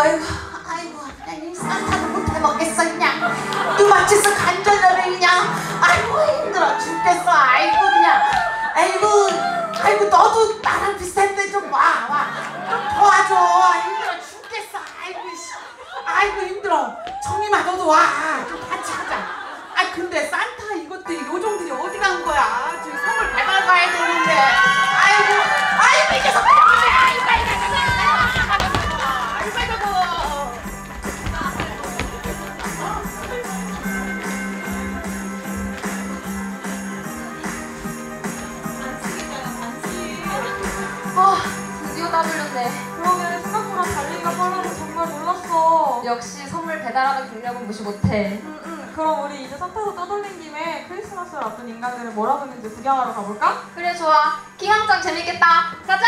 아이고 아이고 이 산타도 못해 먹겠어 그냥. 누마치서 간절하래 그냥. 아이고 힘들어 죽겠어 아이고 역시 선물 배달하는 경력은 무시 못해. 응, 응. 그럼 우리 이제 산타도 떠돌린 김에 크리스마스를 앞둔 인간들은 뭘 하고 있는지 구경하러 가볼까? 그래, 좋아. 기왕장 재밌겠다. 가자!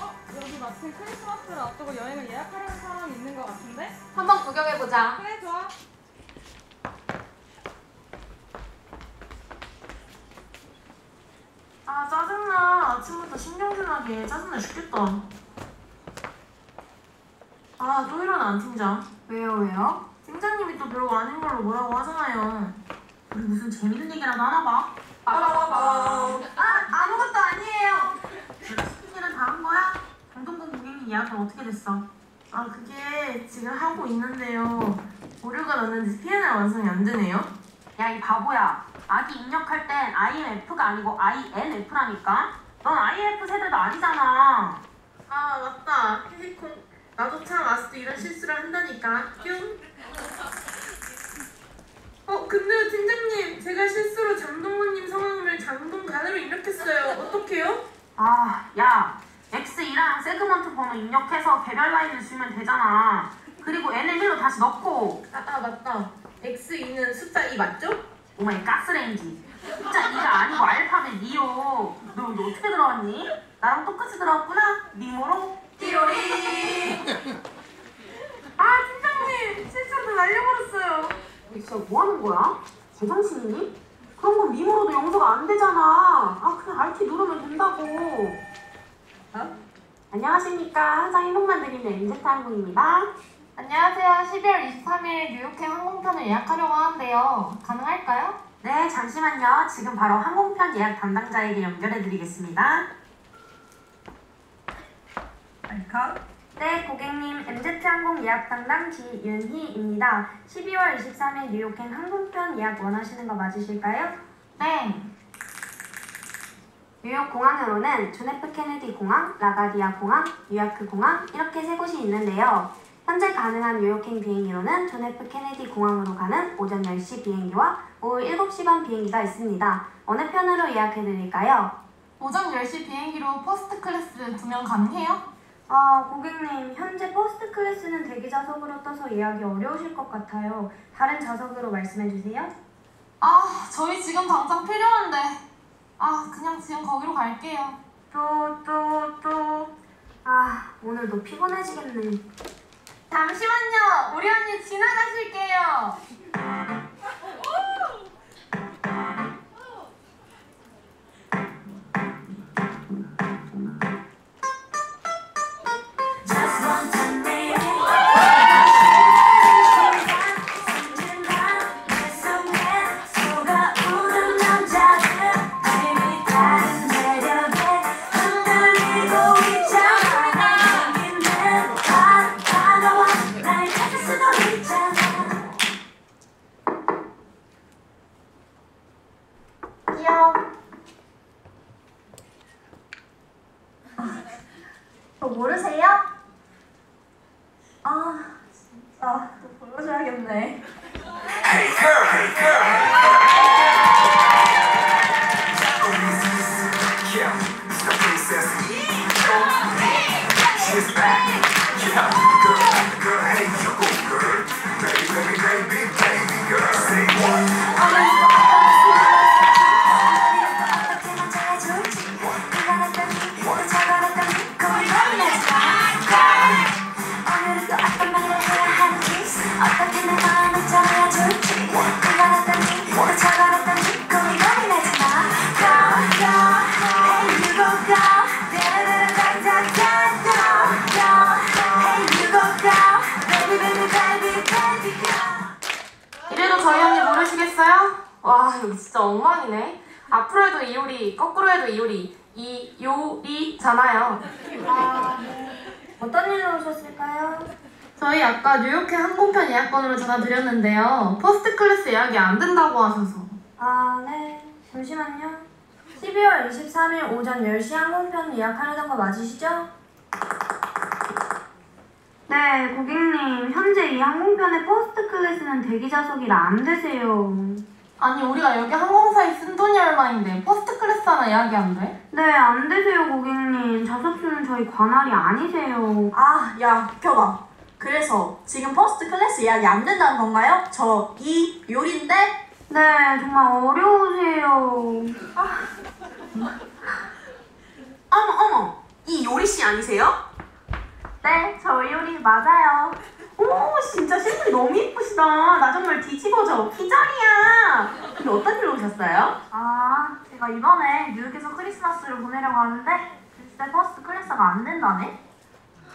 어, 여기 크리스마스 를 앞두고 여행을 예약하려는 사람이 있는 것 같은데? 한번 구경해보자. 그래, 좋아. 아 짜증나 아침부터 신경질나게 짜증나 죽겠다 아또 일어나 안 팀장 왜요, 왜요? 팀장님이 또 별거 아닌 걸로 뭐라고 하잖아요 우리 무슨 재밌는 얘기라도 하나 봐 빠바바밤. 아, 아무것도 아니에요 시킨 일은 다 한 거야? 고객님 예약은 어떻게 됐어? 아 그게 지금 하고 있는데요. 오류가 났는지 PNR 완성이 안 되네요. 야 이 바보야. 아기 입력할 땐 IMF가 아니고 INF라니까? 넌 IF 세대도 아니잖아. 아 맞다. 히히콩 나도 참 아직도 이런 실수를 한다니까. 뿅. 어, 근데 팀장님, 제가 실수로 장동건님 성함을 장동간으로 입력했어요. 어떡해요? 아야 XE랑 세그먼트 번호 입력해서 개별 라인을 지우면 되잖아 그리고 NM1로 다시 넣고 아, 아 맞다. XE는 숫자 2 맞죠? oh my 가스레인지 진짜 2가 아니고 알파벳 E요 너, 너 어떻게 들어왔니? 나랑 똑같이 들어왔구나 미모로 띠로리 아, 팀장님, 실수로 날려버렸어요. 진짜 뭐 하는 거야? 제정신이니? 그런 건 미모로도 용서가 안 되잖아. 아, 그냥 RT 누르면 된다고. 어? 안녕하십니까. 항상 행복만 드리는 인제트 항공입니다. 안녕하세요. 12월 23일 뉴욕행 항공편을 예약하려고 하는데요. 가능할까요? 네, 잠시만요. 지금 바로 항공편 예약 담당자에게 연결해 드리겠습니다. 네, 고객님. MZ항공 예약 담당 지윤희입니다. 12월 23일 뉴욕행 항공편 예약 원하시는 거 맞으실까요? 네. 뉴욕 공항으로는 존 F 케네디 공항, 라가디아 공항, 뉴야크 공항 이렇게 세 곳이 있는데요. 현재 가능한 뉴욕행 비행기로는 존 F 케네디 공항으로 가는 오전 10시 비행기와 오후 7시 반 비행기가 있습니다. 어느 편으로 예약해 드릴까요? 오전 10시 비행기로 퍼스트 클래스 두 명 가능해요? 아, 고객님, 현재 퍼스트 클래스는 대기 좌석으로 떠서 예약이 어려우실 것 같아요. 다른 좌석으로 말씀해 주세요. 아, 저희 지금 당장 필요한데. 아, 그냥 지금 거기로 갈게요. 또, 또, 또. 아, 오늘도 피곤해지겠네. 잠시만요. 우리 언니 지나가실게요. 저희 언니 모르시겠어요? 와 여기 진짜 엉망이네. 앞으로 해도 이효리, 거꾸로 해도 이효리, 이요리잖아요. 아, 어떤 일로 오셨을까요? 저희 아까 뉴욕행 항공편 예약 건으로 전화 드렸는데요. 퍼스트 클래스 예약이 안 된다고 하셔서. 아, 네. 잠시만요. 12월 23일 오전 10시 항공편 예약하려던 거 맞으시죠? 네, 고객님. 현재 이 항공편의 퍼스트 클래스는 대기 좌석이라 안 되세요. 아니 우리가 여기 항공사에 쓴 돈이 얼마인데 퍼스트 클래스 하나 예약이 안 돼? 네, 안 되세요, 고객님. 좌석수는 저희 관할이 아니세요. 아, 야, 비켜봐. 그래서 지금 퍼스트 클래스 예약이 안 된다는 건가요? 저 이 요리인데? 네, 정말 어려우세요. 어머, 어머, 이 요리 씨 아니세요? 네, 저 요리 맞아요. 오, 진짜 실물이 너무 예쁘시다. 나 정말 뒤집어져. 기절이야. 근데 어떤 일로 오셨어요? 아, 제가 이번에 뉴욕에서 크리스마스를 보내려고 하는데 글쎄 퍼스트 클래스가 안 된다네.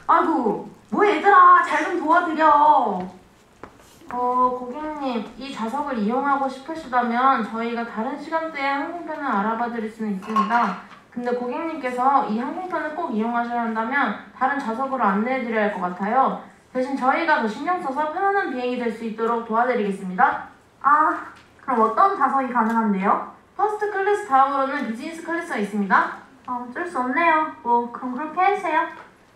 아이고, 뭐 얘들아, 잘 좀 도와드려. 어, 고객님, 이 좌석을 이용하고 싶으시다면 저희가 다른 시간대에 항공편을 알아봐 드릴 수는 있습니다. 근데 고객님께서 이 항공편을 꼭 이용하셔야 한다면 다른 좌석으로 안내해 드려야 할 것 같아요. 대신 저희가 더 신경 써서 편안한 비행이 될 수 있도록 도와드리겠습니다. 아, 그럼 어떤 좌석이 가능한데요? 퍼스트 클래스 다음으로는 비즈니스 클래스가 있습니다. 아, 어쩔 수 없네요. 뭐 그럼 그렇게 해주세요.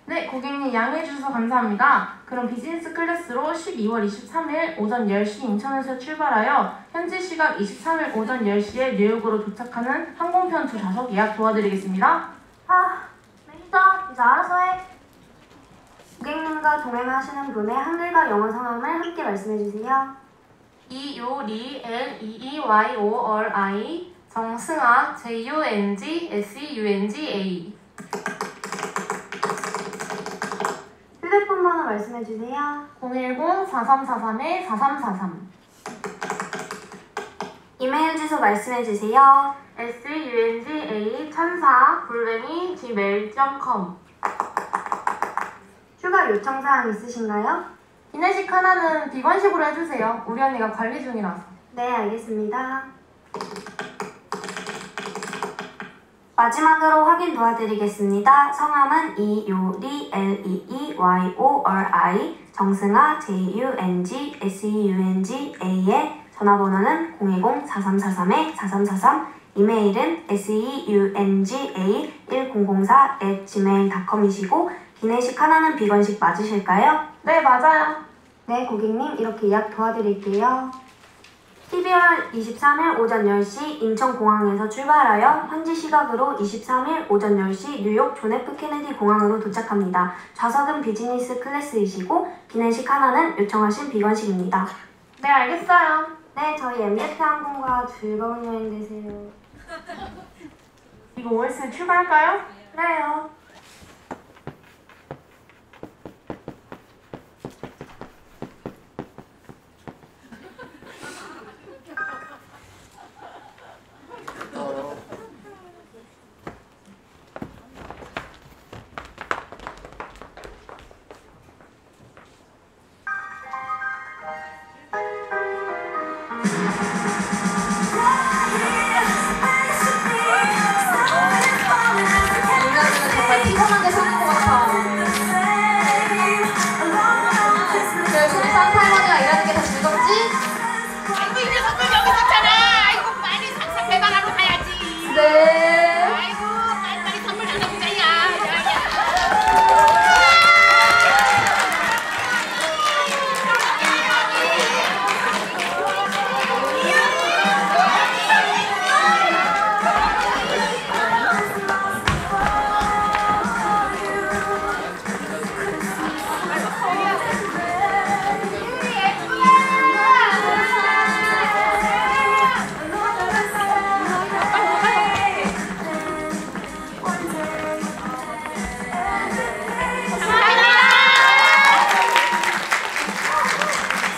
네, 고객님 양해해 주셔서 감사합니다. 그럼 비즈니스 클래스로 12월 23일 오전 10시 인천에서 출발하여 현지 시각 23일 오전 10시에 뉴욕으로 도착하는 항공편 두 좌석 예약 도와드리겠습니다. 아, 매니저 이제 알아서 해. 고객님과 동행하시는 분의 한글과 영어 성함을 함께 말씀해 주세요. 이요리 L E E Y O R I 정승아 J U N G S E U N G A 휴대폰 번호 말씀해 주세요. 010-4343-4343 이메일 주소 말씀해 주세요. S E U N G A 천사 골뱅이 gmail.com 추가 요청 사항 있으신가요? 기내식 하나는 비건식으로 해주세요. 우리 언니가 관리 중이라서. 네, 알겠습니다. 마지막으로 확인 도와드리겠습니다. 성함은 이요리 L E E Y O R I 정승아 J U N G S E U N G A의 전화번호는 010-4333-4343 이메일은 seunga 1004 gmail.com이시고 기내식 하나는 비건식 맞으실까요? 네, 맞아요. 네, 고객님 이렇게 예약 도와드릴게요. 12월 23일 오전 10시 인천공항에서 출발하여 현지 시각으로 23일 오전 10시 뉴욕 존 F 케네디 공항으로 도착합니다. 좌석은 비즈니스 클래스이시고 기내식 하나는 요청하신 비건식입니다. 네, 알겠어요. 네, 저희 MZ 항공과 즐거운 여행 되세요. 이거 OS 출발할까요? 그래요.